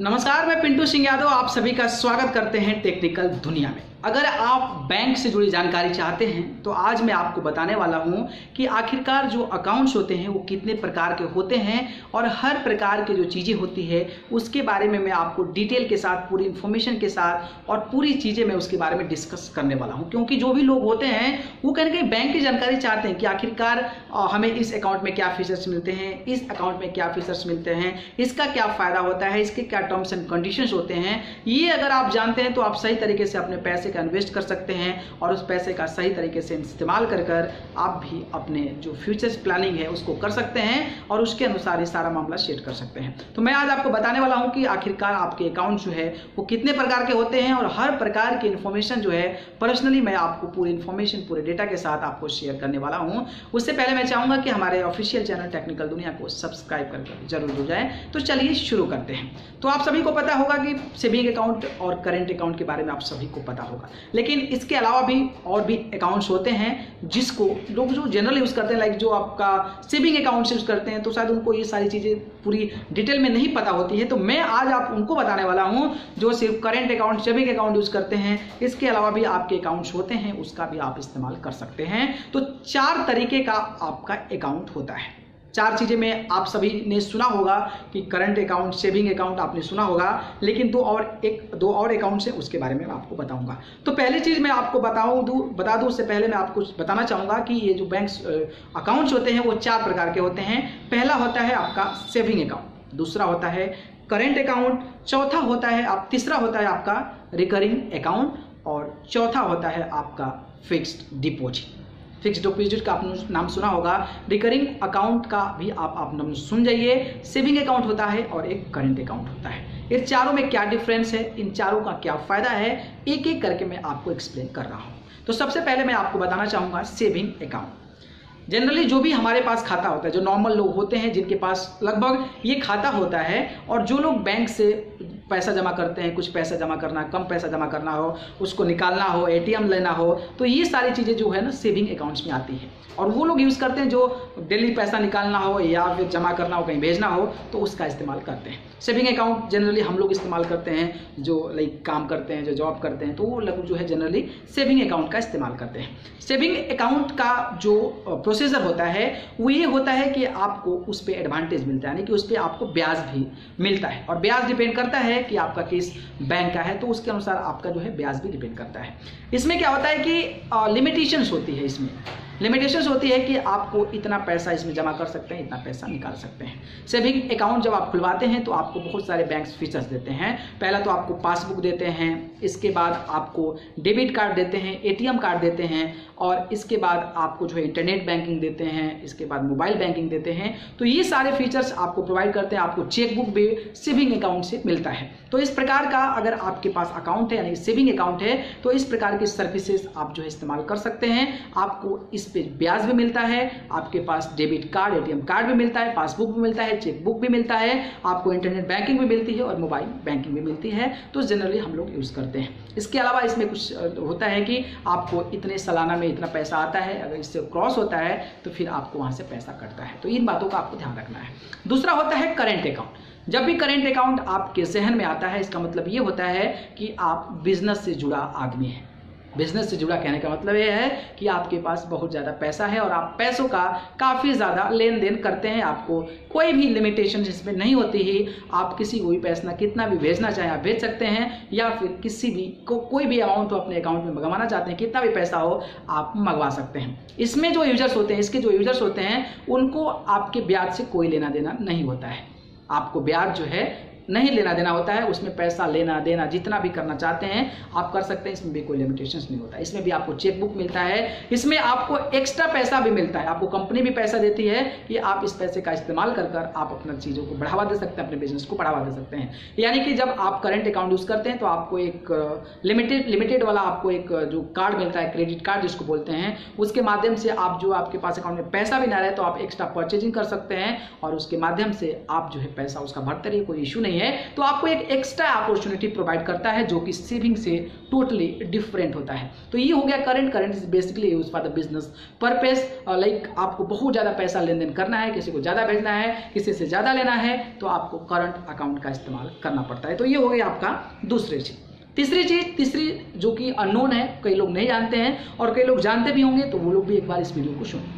नमस्कार मैं पिंटू सिंह यादव आप सभी का स्वागत करते हैं टेक्निकल दुनिया में। अगर आप बैंक से जुड़ी जानकारी चाहते हैं तो आज मैं आपको बताने वाला हूँ कि आखिरकार जो अकाउंट्स होते हैं, वो कितने प्रकार के होते हैं और हर प्रकार के जो चीज़ें होती है, उसके बारे में मैं आपको डिटेल के साथ, पूरी इन्फॉर्मेशन के साथ और पूरी चीज़ें मैं उसके बारे में डिस्कस करने वाला हूँ। क्योंकि जो भी लोग होते हैं, वो कहीं कहीं बैंक की जानकारी चाहते हैं कि आखिरकार हमें इस अकाउंट में क्या फीचर्स मिलते हैं, इस अकाउंट में क्या फीचर्स मिलते हैं, इसका क्या फ़ायदा होता है, इसके क्या टर्म्स एंड कंडीशंस होते हैं, ये अगर आप जानते हैं तो आप सही तरीके से अपने पैसे पैसे का इन्वेस्ट कर सकते हैं और उस पैसे का सही तरीके से इस्तेमाल कर कर आप भी अपने जो फ्यूचर्स प्लानिंग है उसको कर सकते हैं और उसके अनुसार ये सारा मामला सेट कर सकते हैं। तो मैं आज आपको बताने वाला हूँ कि आखिरकार आपके अकाउंट जो है वो कितने प्रकार के होते हैं और हर प्रकार की इन्फॉर्मेशन जो है पर्सनली मैं आपको पूरी इन्फॉर्मेशन पूरे डेटा के साथ आपको शेयर करने वाला हूँ। उससे पहले मैं चाहूँगा कि हमारे ऑफिशियल चैनल टेक्निकल दुनिया को सब्सक्राइब कर ज़रूर हो जाए। तो चलिए शुरू करते हैं। तो आप सभी को पता होगा कि सेविंग अकाउंट और करेंट अकाउंट के बारे में आप सभी को पता होगा। होगा। लेकिन इसके अलावा भी और भी अकाउंट्स होते हैं जिसको लोग जो जनरल यूज़ करते हैं लाइक जो आपका सेविंग अकाउंट्स यूज़ करते हैं तो शायद उनको ये सारी चीज़ें पूरी डिटेल में नहीं पता होती है। तो मैं आज आप उनको बताने वाला हूँ जो सिर्फ़ current account saving account use करते हैं। इसके अलावा भी आपके अकाउंट्स होते हैं, उसका भी आप इस्तेमाल कर सकते हैं। तो चार तरीके का आपका अकाउंट होता है। चार चीज़ें मैं आप सभी ने सुना होगा कि करंट अकाउंट सेविंग अकाउंट आपने सुना होगा, लेकिन दो और एक, दो और अकाउंट हैं उसके बारे में मैं आपको बताऊँगा। तो पहली चीज़ मैं आपको बताऊँ दूँ, बता दूँ, उससे पहले मैं आपको बताना चाहूँगा कि ये जो बैंक अकाउंट्स होते हैं, वो चार प्रकार के होते हैं। पहला होता है आपका सेविंग अकाउंट दूसरा होता है करेंट अकाउंट चौथा होता है आप, तीसरा होता है आपका रिकरिंग अकाउंट और चौथा होता है आपका फिक्स्ड डिपॉजिट फिक्स डिपोजिट का आपने नाम सुना होगा। रिकरिंग अकाउंट का भी आप आप नाम सुन जाइए। सेविंग अकाउंट होता है और एक करेंट अकाउंट होता है। इस चारों में क्या डिफरेंस है? इन चारों का क्या फ़ायदा है? एक एक करके मैं आपको एक्सप्लेन कर रहा हूँ। तो सबसे पहले मैं आपको बताना चाहूँगा सेविंग अकाउंट जनरली जो भी हमारे पास खाता होता है, जो नॉर्मल लोग होते हैं, जिनके पास लगभग ये खाता होता है, और जो लोग बैंक से पैसा जमा करते हैं, कुछ पैसा जमा करना, कम पैसा जमा करना हो, उसको निकालना हो एटीएम लेना हो तो ये सारी चीज़ें जो है ना सेविंग अकाउंट्स में आती है। और वो लोग यूज़ करते हैं जो डेली पैसा निकालना हो, या फिर जमा करना हो, कहीं भेजना हो तो उसका इस्तेमाल करते हैं। सेविंग अकाउंट जनरली हम लोग इस्तेमाल करते हैं, जो लाइक काम करते हैं, जो जॉब करते हैं तो वो लोग जो है जनरली सेविंग अकाउंट का इस्तेमाल करते हैं। सेविंग अकाउंट का जो प्रोसीजर होता है, वो ये होता है कि आपको उस पर एडवांटेज मिलता है, यानी कि उस पर आपको ब्याज भी मिलता है। और ब्याज डिपेंड करता है कि आपका केस बैंक का है तो उसके अनुसार आपका जो है ब्याज भी डिपेंड करता है। इसमें क्या होता है कि लिमिटेशंस होती है इसमें। लिमिटेशंस होती है कि आपको इतना पैसा इसमें जमा कर सकते हैं, इतना पैसा निकाल सकते हैं। सेविंग अकाउंट जब आप खुलवाते हैं तो आपको बहुत सारे बैंक फीचर्स देते हैं। पहला तो आपको पासबुक देते हैं, इसके बाद आपको डेबिट कार्ड देते हैं एटीएम कार्ड देते हैं, और इसके बाद आपको जो है इंटरनेट बैंकिंग देते हैं, इसके बाद मोबाइल बैंकिंग देते हैं। तो ये सारे फीचर्स आपको प्रोवाइड करते हैं, आपको चेकबुक भी सेविंग अकाउंट से मिलता है। तो इस प्रकार का अगर आपके पास अकाउंट है, यानी सेविंग अकाउंट है तो इस प्रकार की सर्विसेज़ आप जो है इस्तेमाल कर सकते हैं। आपको इस पे ब्याज भी मिलता है, आपके पास डेबिट कार्ड, एटीएम कार्ड भी मिलता है, पासबुक भी मिलता है, चेकबुक भी मिलता है, आपको इंटरनेट बैंकिंग भी मिलती है और मोबाइल बैंकिंग भी मिलती है तो जनरली हम लोग यूज़ करते हैं। इसके अलावा इसमें कुछ होता है कि आपको इतने सालाना में इतना पैसा आता है, अगर इससे क्रॉस होता है तो फिर आपको वहाँ से पैसा कटता है। तो इन बातों का आपको ध्यान रखना है। दूसरा होता है करेंट अकाउंट। जब भी करेंट अकाउंट आपके जहन में आता है, इसका मतलब ये होता है कि आप बिज़नेस से जुड़ा आदमी है। बिज़नेस से जुड़ा कहने का मतलब ये है कि आपके पास बहुत ज़्यादा पैसा है और आप पैसों का काफ़ी ज़्यादा लेन देन करते हैं। आपको कोई भी लिमिटेशन इसमें नहीं होती ही, आप किसी को भी पैसा कितना भी भेजना चाहें आप भेज सकते हैं या फिर किसी भी को, कोई भी अमाउंट अपने अकाउंट में मंगवाना चाहते हैं, कितना भी पैसा हो, आप मंगवा सकते हैं। इसमें जो यूज़र्स होते हैं, इसके जो यूज़र्स होते हैं, उनको आपके ब्याज से कोई लेना देना नहीं होता है। आपको ब्याज जो है नहीं लेना देना होता है, उसमें पैसा लेना, देना, जितना भी करना चाहते हैं, आप कर सकते हैं, इसमें भी कोई लिमिटेशंस नहीं होता। इसमें भी आपको चेकबुक मिलता है, इसमें आपको एक्स्ट्रा पैसा भी मिलता है। आपको कंपनी भी पैसा देती है कि आप इस पैसे का इस्तेमाल कर कर आप अपना चीज़ों को बढ़ावा दे सकते हैं, अपने बिज़नेस को बढ़ावा दे सकते हैं। यानी कि जब आप करंट अकाउंट यूज़ करते हैं तो आपको एक लिमिटेड लिमिटेड वाला आपको एक जो कार्ड मिलता है क्रेडिट कार्ड जिसको बोलते हैं, उसके माध्यम से आप जो आपके पास अकाउंट में पैसा भी ना रहे तो आप एक्स्ट्रा परचेजिंग कर सकते हैं और उसके माध्यम से आप जो है पैसा उसका भरते रहिए, कोई इशू नहीं नहीं है तो आपको एक एक्स्ट्रा अपॉर्चुनिटी प्रोवाइड करता है जो कि सेविंग से टोटली डिफरेंट होता है। तो ये हो गया current current is basically use for the business purpose like आपको बहुत ज़्यादा पैसा लेन देन करना है, किसी को ज़्यादा भेजना है, किसी से ज़्यादा लेना है तो आपको करंट अकाउंट का इस्तेमाल करना पड़ता है। तो ये हो गया आपका दूसरी चीज़। तीसरी चीज़, तीसरी जो कि अननोन है, कई लोग नहीं जानते हैं, और कई लोग जानते भी होंगे तो वो लोग भी एक बार इस वीडियो को सुनें।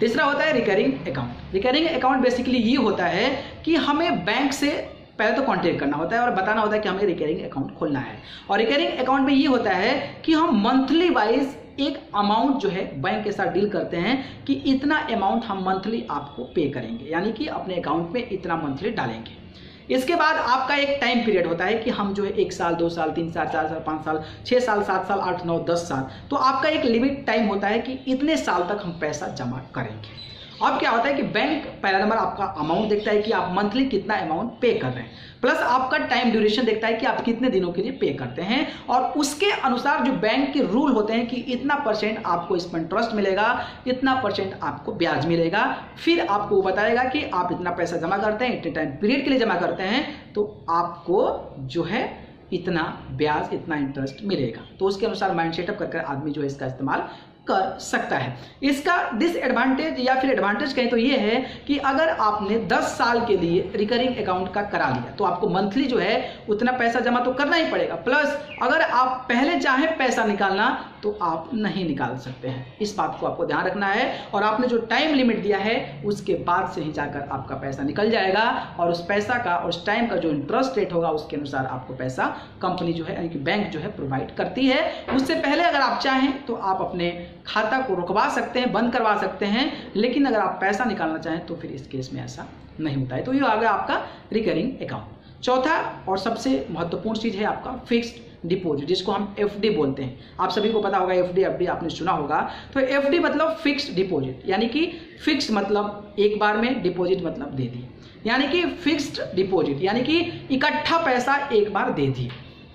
तीसरा होता है recurring account recurring account basically ये होता है कि हमें बैंक से पहले तो कॉन्टेक्ट करना होता है और बताना होता है कि हमें रिकरिंग अकाउंट खोलना है। और रिकरिंग अकाउंट में ये होता है कि हम मंथली वाइज एक अमाउंट जो है बैंक के साथ डील करते हैं कि इतना अमाउंट हम मंथली आपको पे करेंगे, यानी कि अपने अकाउंट में इतना मंथली डालेंगे। इसके बाद आपका एक टाइम पीरियड होता है कि हम जो है एक साल, दो साल, तीन साल, चार साल, पाँच साल छः साल, सात साल, आठ, नौ, दस साल तो आपका एक लिमिट टाइम होता है कि इतने साल तक हम पैसा जमा करेंगे। अब क्या होता है कि बैंक पहला नंबर आपका अमाउंट देखता है कि आप मंथली कितना अमाउंट पे कर रहे हैं। प्लस आपका टाइम ड्यूरेशन देखता है कि आप कितने दिनों के लिए पे करते हैं। और उसके अनुसार जो बैंक के रूल होते हैं कि इतना परसेंट आपको इसमें इंटरेस्ट मिलेगा, इतना परसेंट आपको ब्याज मिलेगा। फिर आपको बताएगा कि आप इतना पैसा जमा करते हैं, इतने टाइम पीरियड के लिए जमा करते हैं तो आपको जो है इतना ब्याज, इतना इंटरेस्ट मिलेगा। तो उसके अनुसार माइंड सेटअप करके आदमी जो है इसका इस्तेमाल कर सकता है। इसका डिसएडवांटेज या फिर एडवांटेज कहें तो ये है कि अगर आपने 10 साल के लिए रिकरिंग अकाउंट का करा लिया तो आपको मंथली जो है उतना पैसा जमा तो करना ही पड़ेगा। प्लस अगर आप पहले चाहें पैसा निकालना तो आप नहीं निकाल सकते हैं। इस बात को आपको ध्यान रखना है और आपने जो टाइम लिमिट दिया है, उसके बाद से ही जाकर आपका पैसा निकल जाएगा और उस पैसा का और उस टाइम का जो इंटरेस्ट रेट होगा, उसके अनुसार आपको पैसा कंपनी जो है, यानी कि बैंक जो है प्रोवाइड करती है। उससे पहले अगर आप चाहें तो आप अपने खाता को रुकवा सकते हैं, बंद करवा सकते हैं, लेकिन अगर आप पैसा निकालना चाहें तो फिर इस केस में ऐसा नहीं होता है। तो ये आ गया आपका रिकरिंग अकाउंट चौथा और सबसे महत्वपूर्ण चीज़ है आपका फिक्स्ड डिपॉजिट जिसको हम एफडी बोलते हैं। आप सभी को पता होगा एफ़ डी आपने सुना होगा। तो एफडी मतलब फिक्स्ड डिपॉजिट यानी कि फिक्स मतलब एक बार में डिपोजिट मतलब दे दी। यानी कि फिक्स्ड डिपॉजिट यानी कि इकट्ठा पैसा एक बार दे दी।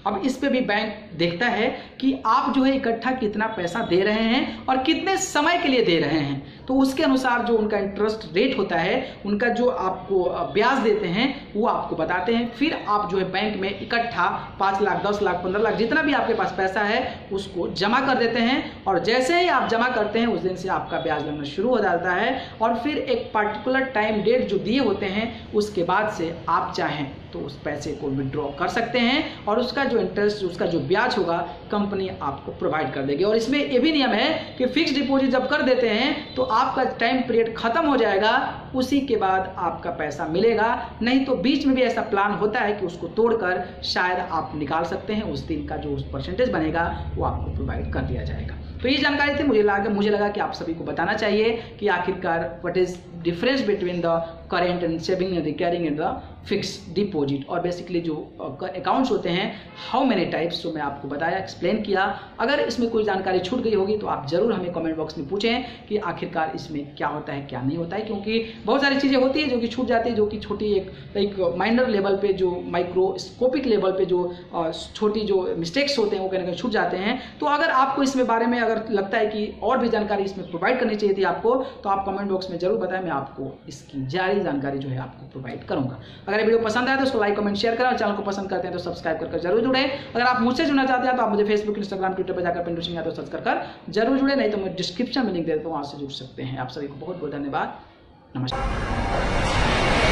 अब इस पे भी बैंक देखता है कि आप जो है इकट्ठा कितना पैसा दे रहे हैं और कितने समय के लिए दे रहे हैं। तो उसके अनुसार जो उनका इंटरेस्ट रेट होता है, उनका जो आपको ब्याज देते हैं, वो आपको बताते हैं। फिर आप जो है बैंक में इकट्ठा पाँच लाख, दस लाख, पंद्रह लाख जितना भी आपके पास पैसा है, उसको जमा कर देते हैं और जैसे ही आप जमा करते हैं, उस दिन से आपका ब्याज लगना शुरू हो जाता है और फिर एक पर्टिकुलर टाइम डेट जो दिए होते हैं, उसके बाद से आप चाहें तो उस पैसे को विड्रॉ कर सकते हैं और उसका जो इंटरेस्ट उसका जो ब्याज होगा कंपनी आपको प्रोवाइड कर देगी। और इसमें ये भी नियम है कि फिक्स डिपॉजिट जब कर देते हैं तो आपका टाइम पीरियड खत्म हो जाएगा, उसी के बाद आपका पैसा मिलेगा। नहीं तो बीच में भी ऐसा प्लान होता है कि उसको तोड़कर शायद आप निकाल सकते हैं, उस दिन का जो परसेंटेज बनेगा, वो आपको प्रोवाइड कर दिया जाएगा। तो ये जानकारी थी। मुझे लगा मुझे लगा कि आप सभी को बताना चाहिए कि आखिरकार what is difference between the current and saving and recurring and the fix deposit और बेसिकली जो अकाउंट्स होते हैं हाउ मेनी टाइप्स जो मैं आपको बताया एक्सप्लेन किया। अगर इसमें कोई जानकारी छूट गई होगी तो आप ज़रूर हमें कमेंट बॉक्स में पूछें कि आखिरकार इसमें क्या होता है, क्या नहीं होता है, क्योंकि बहुत सारी चीज़ें होती है जो कि छूट जाती है, जो कि छोटी एक एक माइनर लेवल पे जो माइक्रोस्कोपिक लेवल पे जो छोटी जो मिस्टेक्स होते हैं, वो कहीं ना छूट जाते हैं। तो अगर आपको इसमें बारे में अगर लगता है कि और भी जानकारी इसमें प्रोवाइड करनी चाहिए थी आपको तो आप कमेंट बॉक्स में ज़रूर बताएँ, मैं आपको इसकी जारी जानकारी जो है आपको प्रोवाइड करूँगा। अगर ये वीडियो पसंद आए तो उसको लाइक कमेंट शेयर करें और चैनल को पसंद करते हैं तो सब्सक्राइब करके ज़रूर जुड़े। अगर आप मुझसे जुड़ना चाहते हैं तो आप मुझे फेसबुक इंस्टाग्राम ट्विटर पर जाकर पिंटू सिंह यादव सर्च कर ज़रूर जुड़े, नहीं तो मुझे डिस्क्रिप्शन में लिंक दे देता हूँ, वहाँ से जुड़ सकते हैं। आप सभी को बहुत बहुत धन्यवाद। नमस्कार